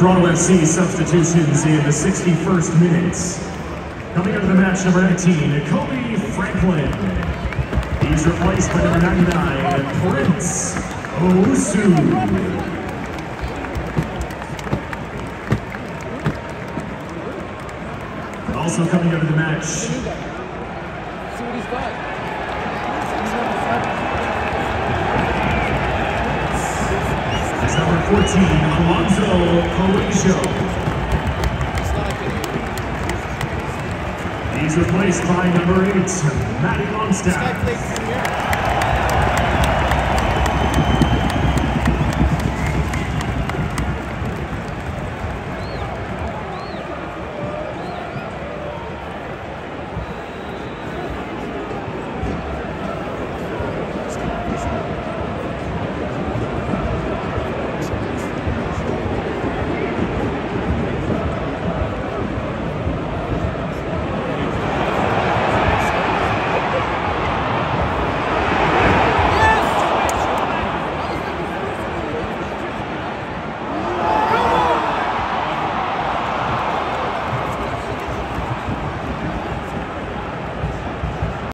Toronto FC substitutions in the 61st minutes. Coming into the match, number 19, Kobe Franklin. He's replaced by number 99, Prince Owusu. Also coming into the match, Is number 14, Alonso Corisio. It's. He's replaced by number 8, Matty Longstaff.